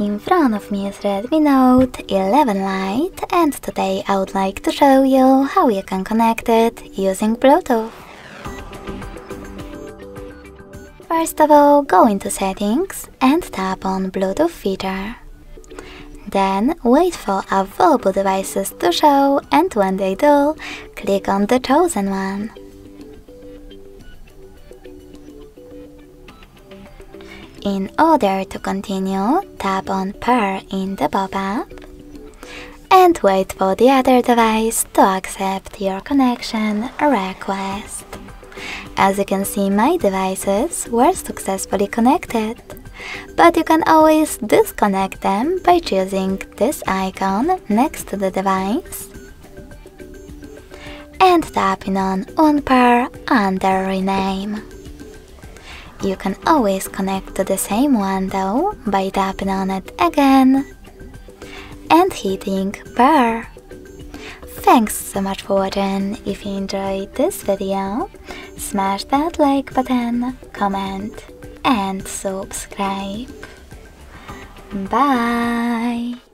In front of me is Redmi Note 11 Lite and today I would like to show you how you can connect it using Bluetooth. First of all, go into settings and tap on Bluetooth feature. Then wait for available devices to show and when they do, click on the chosen one. In order to continue, tap on Pair in the pop-up and wait for the other device to accept your connection request. As you can see, my devices were successfully connected, but you can always disconnect them by choosing this icon next to the device and tapping on Unpair under Rename. You can always connect to the same one though by tapping on it again and hitting pair. Thanks so much for watching. If you enjoyed this video, smash that like button, comment and subscribe. Bye!